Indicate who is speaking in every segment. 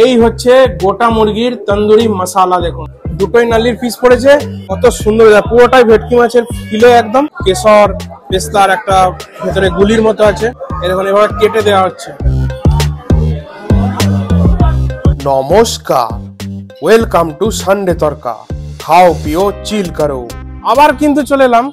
Speaker 1: এই হচ্ছে গোটা মুরগির তন্দুরি মশালা দেখুন। দুটোই নালির পিস পড়েছে। কত সুন্দর পুরোটাই ভেটকি মাছের ফিলে একদম। কেশর পেস্তার একটা ভেতরে গুলির মতো আছে। এরকম এভাবে কেটে দেওয়া হচ্ছে। নমস্কার। ওয়েলকাম টু সানডে তরকা খাও পিও চিল করো। আবার কিন্তু চলে এলাম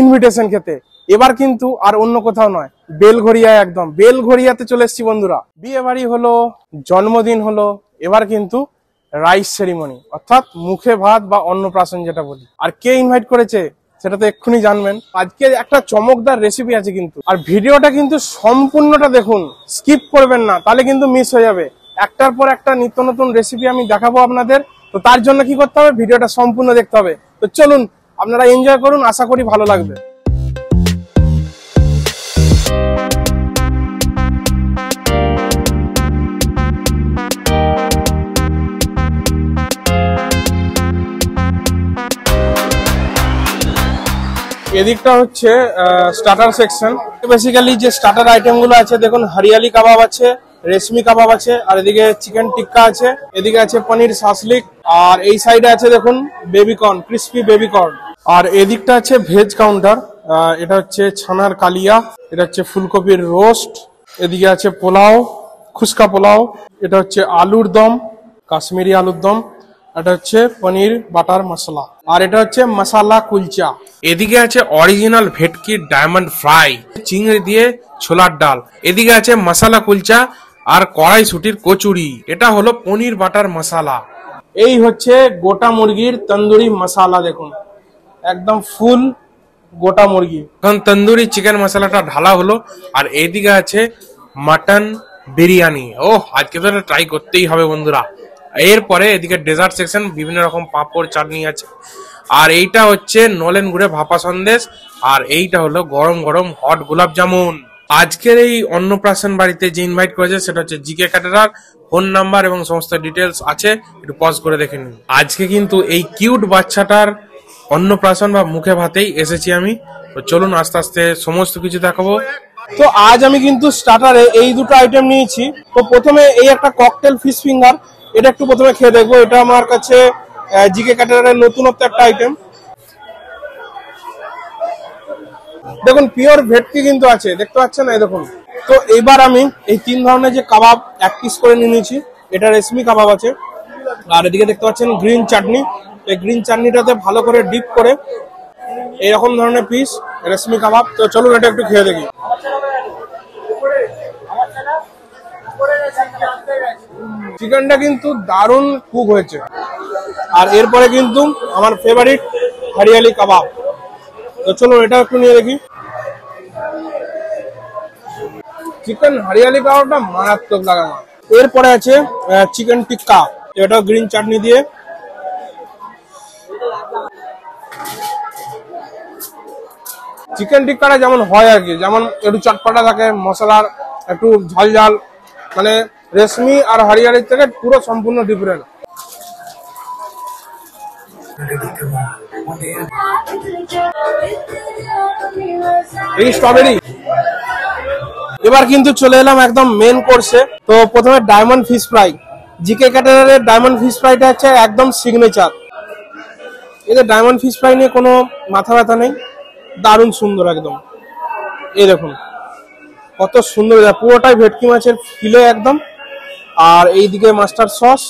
Speaker 1: ইনভিটেশন খেতে। এবার কিন্তু আর অন্য কোথাও নয়। বেলঘরিয়া একদম। বেলঘরিয়াতে চলে এসেছি বন্ধুরা। বিয়ে বাড়ি হলো, জন্মদিন হলো, এবার কিন্তু রাইস সেরিমনি অর্থাৎ মুখে ভাত বা অন্নপ্রাশন যেটা বলি। আর কে ইনভাইট করেছে, সেটা তো এক্ষুনি জানবেন। আজকে একটা চমকদার রেসিপি আছে কিন্তু। আর ভিডিওটা কিন্তু সম্পূর্ণটা দেখুন স্কিপ করবেন না, তাহলে কিন্তু মিস হয়ে যাবে। একটার পর একটা নিত্য নতুন রেসিপি আমি দেখাবো আপনাদের। তো তার জন্য কি করতে হবে? ভিডিওটা সম্পূর্ণ দেখতে হবে। তো চলুন, আপনারা এনজয় করুন, আশা করি ভালো লাগবে। এদিকটা হচ্ছে স্টার্টার সেকশন বেসিক্যালি যে স্টার্টার আইটেমগুলো আছে, দেখুন, হরিয়ালি কাবাব আছে, রেশমি কাবাব আছে, আর এদিকে চিকেন টিক্কা আছে, এদিকে আছে পনির শাসলিক, আর এই সাইডে আছে, দেখুন বেবিকর্ন ক্রিস্পি বেবিকর্ন আর এদিকটা আছে ভেজ কাউন্টার এটা হচ্ছে ছানার কালিয়া এটা হচ্ছে ফুলকপির রোস্ট এদিকে আছে পোলাও খুচকা পোলাও এটা হচ্ছে আলুর দম কাশ্মীরি আলুর দম এটা হচ্ছে পনির বাটার মশলা আর এটা হচ্ছে মশালা কুলচা। এদিকে আছে অরিজিনাল ভেটকি ডায়মন্ড ফ্রাই চিংড়ি দিয়ে ছোলার ডাল। এদিকে আছে মশালা কুলচা আর কড়াইশুটির কচুরি এটা হলো পনির বাটার মশালা। এই হচ্ছে গোটা মুরগির তন্দুরি মশালা দেখুন। একদম ফুল গোটা মুরগি। এখন তন্দুরি চিকেন মশলাটা ঢালা হলো, আর এইদিকে আছে মাটন বিরিয়ানি। ও আজকে তো ট্রাই করতেই হবে বন্ধুরা। এরপরে এদিকে ডেজার্ট সেকশন বিভিন্ন রকম পাঁপড়, চাটনি আছে। আর এইটা হচ্ছে নলেন গুড়ে ভাপা সন্দেশ, আর এইটা হলো গরম গরম হট গোলাপ জামুন আজকের এই অন্নপ্রাশন বাড়িতে যে ইনভাইট করেছে, সেটা হচ্ছে জিকে ক্যাটারার ফোন নাম্বার এবং সমস্ত ডিটেলস আছে, একটু পজ করে দেখে নিন। আজকে কিন্তু এই কিউট বাচ্চাটার অন্নপ্রাশন বা মুখে ভাতেই এসেছি আমি। তো চলুন আস্তে আস্তে সমস্ত কিছু দেখাবো। তো আজ আমি কিন্তু স্টার্টারে এই দুটো আইটেম নিয়েছি। তো প্রথমে এই একটা ককটেল ফিশ ফিঙ্গার এটা একটু প্রথমে খেয়ে দেখব। এটা আমার কাছে জিকে ক্যাটারের নতুনত্ব একটা আইটেম দেখুন পিওর ভেটকি কিন্তু আছে, দেখতে পাচ্ছেন এই দেখুন। তো এবার আমি এই তিন ধরনের যে কাবাব, এক পিস করে নিয়ে নিয়েছি। এটা রেশমি কাবাব আছে। আর এদিকে দেখতে পাচ্ছেন গ্রিন চাটনি এই গ্রিন চাটনিটাতে ভালো করে ডিপ করে এইরকম ধরনের পিস রেশমি কাবাব। তো চলুন এটা একটু খেয়ে দেখি। চিকেনটা কিন্তু দারুণ কুক হয়েছে। আর এরপরে কিন্তু আমার ফেভারিট হরিয়ালি কাবাব। তো চলুন এটা একটু নিয়ে দেখি। চিকেন হরিয়ালি কাবাবটা মারাত্মক লাগে আমার। এরপরে আছে চিকেন টিক্কা এটাও গ্রিন চাটনি দিয়ে চিকেন টিক্কাটা যেমন হয় আর কি, যেমন একটু চটপাটা থাকে, মশলার একটু ঝাল ঝাল মানে রেশমি আর হরিয়ালির থেকে পুরো সম্পূর্ণ ডিফারেন্ট এই স্ট্রবেরি এবার কিন্তু চলে এলাম একদম মেন কোর্সে তো প্রথমে ডায়মন্ড ফিশ ফ্রাই জিকে ক্যাটারের ডায়মন্ড ফিশ ফ্রাইটা হচ্ছে একদম সিগনেচার এদের ডায়মন্ড ফিশ ফ্রাই নিয়ে কোনো মাথা ব্যথা নেই। দারুণ সুন্দর একদম। এই দেখুন, কত সুন্দর পুরোটাই ভেটকি মাছের ফিলে একদম। আর এইদিকে মাস্টার সস।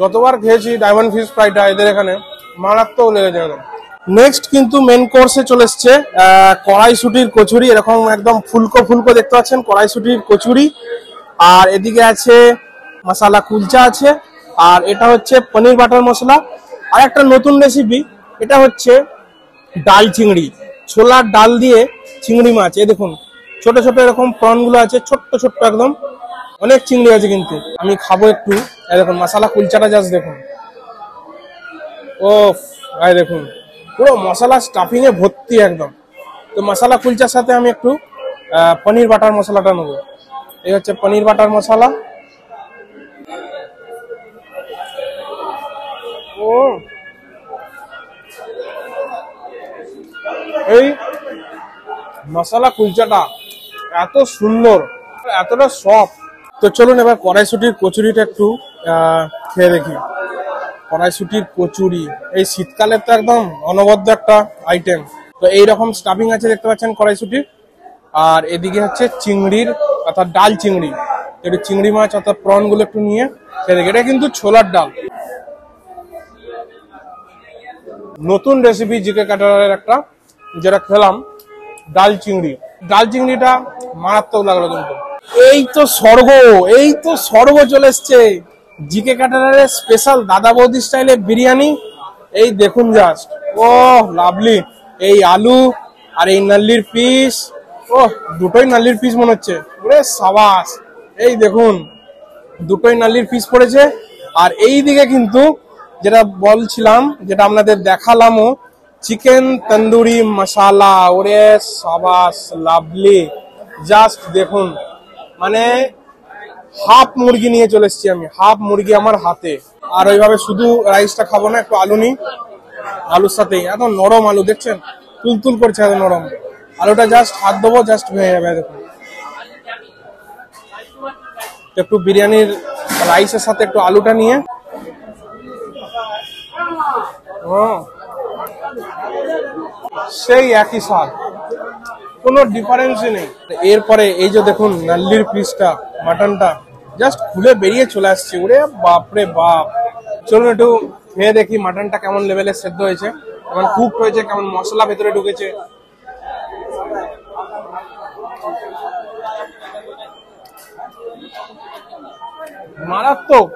Speaker 1: যতবার খেয়েছি ডায়মন্ড ফিশ ফ্রাইটা এদের এখানে, মারাত্মক লেগেছে একদম। নেক্সট কিন্তু মেন কোর্সে চলে এসছে কড়াইশুটির কচুরি, এরকম একদম ফুলকো ফুলকো দেখতে পাচ্ছেন, কড়াইশুটির কচুরি। আর এদিকে আছে, মশালা কুলচা আছে, আর এটা হচ্ছে পনির বাটার মশলা। আর একটা নতুন রেসিপি এটা হচ্ছে ডাল চিংড়ি। ছোলার ডাল দিয়ে চিংড়ি মাছ। এই দেখুন, ছোট ছোট এরকম প্রনগুলো আছে, ছোট্ট ছোট্ট একদম। অনেক চিংড়ি আছে কিন্তু। আমি খাব একটু। দেখুন, মশলা কুলচাটা জাস্ট দেখুন। ও দেখুন, পুরো মশলা স্টাফিং এ ভর্তি একদম। তো মশলা কুলচার সাথে আমি একটু পনির বাটার মশলাটা নেব। এই হচ্ছে পনির বাটার মশলা। ও। এই মশলা কুলচাটা এত সুন্দর, এতটা সফট তো চলুন এবার কড়াইশুটির কচুরিটা একটু খেয়ে দেখি। কড়াইশুটির কচুরি, এই শীতকালের তো একদম অনবদ্য একটা আইটেম তো এই রকম স্টাফিং আছে দেখতে পাচ্ছেন কড়াইশুটির আর এদিকে হচ্ছে চিংড়ির অর্থাৎ ডাল চিংড়ি। একটু চিংড়ি মাছ অর্থাৎ প্রনগুলো একটু নিয়ে খেয়ে দেখি। এটা কিন্তু ছোলার ডাল। নতুন রেসিপি জিকে কাটারের একটা, যেটা খেলাম ডাল চিংড়ি। ডাল চিংড়িটা মারাত্মক লাগল কিন্তু। এই তো স্বর্গ, এই তো স্বর্গ চলে এসছে। জিকে কাটারের স্পেশাল দাদা বৌদি স্টাইলে বিরিয়ানি। এই দেখুন জাস্ট ও লাভলি এই আলু আর এই নাল্লির পিস ও দুটোই নাল্লির পিস মনে হচ্ছে। ওরে সাবাস। এই দেখুন, দুটোই নাল্লির পিস পড়েছে। আর এই দিকে কিন্তু যেটা বলছিলাম, যেটা আপনাদের দেখালামও, চিকেন তন্দুরি মশালা, ওরে সাবাস, লাভলি। জাস্ট দেখুন মানে হাফ মুরগি নিয়ে চলে এসেছি আমি, হাফ মুরগি আমার হাতে। আর ওইভাবে শুধু রাইসটা খাব না, একটু আলু নিই। আলুর সাথে, এত নরম আলু, দেখছেন? তুলতুল করছে এত নরম। আলুটা জাস্ট হাত দেবো জাস্ট হয়ে যাবে, দেখুন। একটু বিরিয়ানির রাইসের সাথে একটু আলুটা নিয়ে সেই একই স্বাদ। কোনো ডিফারেন্সই নেই। এরপরে এই যে দেখুন নাল্লির পিসটা মাটনটা জাস্ট খুলে বেরিয়ে চলে আসছে। ওরে বাপরে বাপ। চলুন একটু খেয়ে দেখি মাটনটা কেমন লেভেলে সেদ্ধ হয়েছে কেমন কুক হয়েছে, কেমন মশলা ভেতরে ঢুকেছে। মারাত্মক।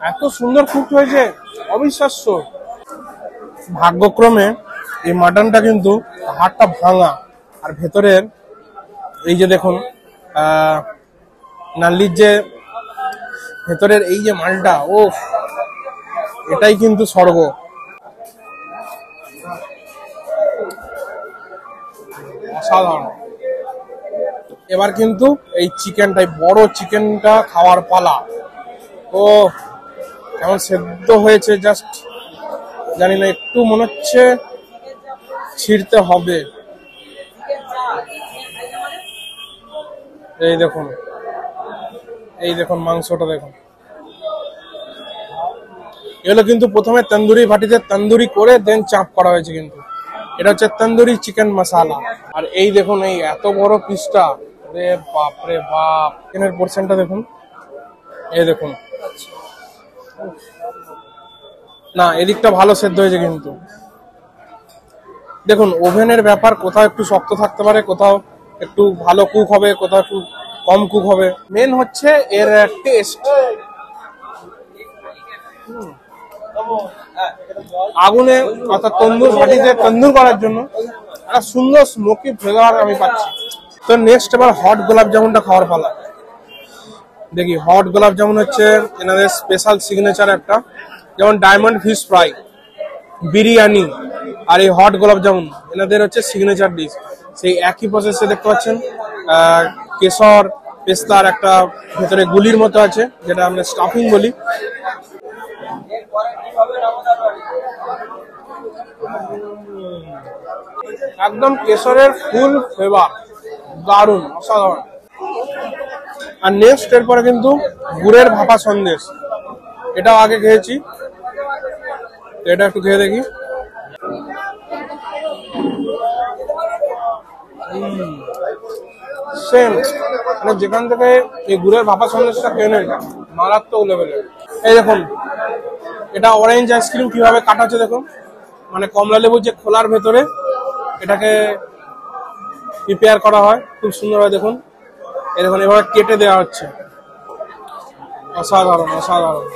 Speaker 1: এত সুন্দর কুক হয়েছে, অবিশ্বাস্য। ভাগ্যক্রমে এই মাটনটা কিন্তু হাড়টা ভাঙা। আর ভেতরের এই যে দেখুন নাল্লির যে ভেতরের এই যে মালটা ও এটাই কিন্তু স্বর্গ। অসাধারণ। এবার কিন্তু এই চিকেনটাই বড় চিকেনটা খাওয়ার পালা। ও কেমন সেদ্ধ হয়েছে জাস্ট জানি না, একটু মনে হচ্ছে ছিঁড়তে হবে। এই দেখুন এই দেখুন মাংসটা দেখুন। এগুলো কিন্তু প্রথমে তন্দুরি ভাটিতে তন্দুরি করে দেন চাপ করা হয়েছে কিন্তু। এটা হচ্ছে তন্দুরি চিকেন মশালা। আর এই দেখুন, এই এত বড় পিসটা রে বাপ রে বাপ। চিকেনের পোর্শনটা দেখুন। এই দেখুন। না, এদিকটা ভালো সেদ্ধ হয়েছে কিন্তু। দেখুন, ওভেনের ব্যাপার কোথাও একটু শক্ত থাকতে পারে, কোথাও একটু ভালো কুক হবে, কোথাও একটু কম কুক হবে। মেন হচ্ছে এর টেস্ট আগুনে অর্থাৎ তন্দুর ভাটিতে তন্দুর করার জন্য একটা সুন্দর স্মোকি ফ্লেভার আমি পাচ্ছি। তো নেক্সট এবার হট গোলাপ জামুনটা খাওয়ার পালা। দেখি হট গোলাপ জামুন হচ্ছে, এনাদের স্পেশাল সিগনেচার একটা, যেমন ডায়মন্ড ফিশ ফ্রাই বিরিয়ানি, আর এই হট গোলাপ জামুন এনাদের হচ্ছে সিগনেচার ডিশ সেই একই প্রসেসে দেখতে পাচ্ছেন কেশর, পেস্তার একটা ভেতরে গুলির মতো আছে, যেটা আমরা স্টাফিং বলি। একদম কেশরের ফুল ফ্লেভার দারুণ, অসাধারণ। আর নেক্সট এরপরে কিন্তু গুড়ের ভাপা সন্দেশ। এটাও আগে খেয়েছি। এটা একটু খেয়ে দেখি। সেম মানে যেখান থেকে এই গুড়ের ভাপা সন্দেশটা নেন মারাত্মক লেভেলের এই দেখুন, এটা অরেঞ্জ আইসক্রিম কীভাবে কাটা হচ্ছে দেখুন। মানে কমলা লেবুর যে খোলার ভেতরে, এটাকে প্রিপেয়ার করা হয়। খুব সুন্দরভাবে দেখুন। দেখুন এভাবে কেটে দেওয়া হচ্ছে। অসাধারণ অসাধারণ।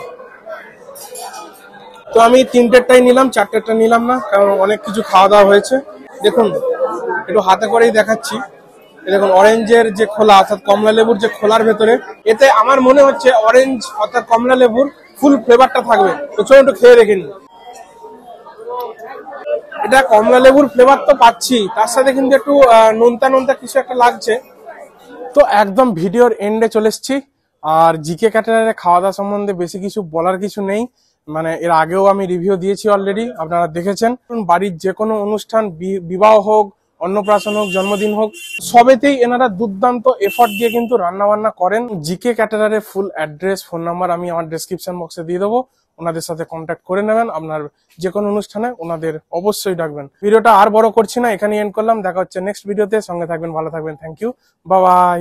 Speaker 1: তো আমি তিনটেরটাই নিলাম, চারটেরটা নিলাম না, কারণ অনেক কিছু খাওয়া দাওয়া হয়েছে। দেখুন, একটু হাতে করেই দেখাচ্ছি। এরকম অরেঞ্জের যে খোলা, অর্থাৎ কমলা লেবুর যে খোলার ভেতরে, এতে আমার মনে হচ্ছে অরেঞ্জ, অর্থাৎ কমলা লেবুর ফুল ফ্লেভারটা থাকবে। তো চলুন একটু খেয়ে দেখে নিই এটা কমলা লেবুর ফ্লেভার তো পাচ্ছি, তার সাথে কিন্তু একটু নোনতা নোনতা কিছু একটা লাগছে। তো একদম ভিডিওর এন্ডে চলে এসেছি। আর জিকে ক্যাটারের খাওয়া দাওয়া সম্বন্ধে বেশি কিছু বলার কিছু নেই। মানে এর আগেও আমি রিভিউ দিয়েছি অলরেডি আপনারা দেখেছেন। বাড়ির যে কোনো অনুষ্ঠান বিবাহ হোক, অন্নপ্রাশন হোক, জন্মদিন হোক, সবেতেই এনারা দুর্দান্ত এফর্ট দিয়ে কিন্তু রান্না বান্না করেন জিকে ক্যাটারারের ফুল অ্যাড্রেস ফোন নাম্বার আমি আমার ডেসক্রিপশন বক্সে দিয়ে দেবো। ওনাদের সাথে কন্ট্যাক্ট করে নেবেন, আপনার যে কোনো অনুষ্ঠানে ওনাদের অবশ্যই ডাকবেন। ভিডিওটা আর বড় করছি না এখানে এন্ড করলাম, দেখা হচ্ছে নেক্সট ভিডিওতে সঙ্গে থাকবেন, ভালো থাকবেন থ্যাংক ইউ বাই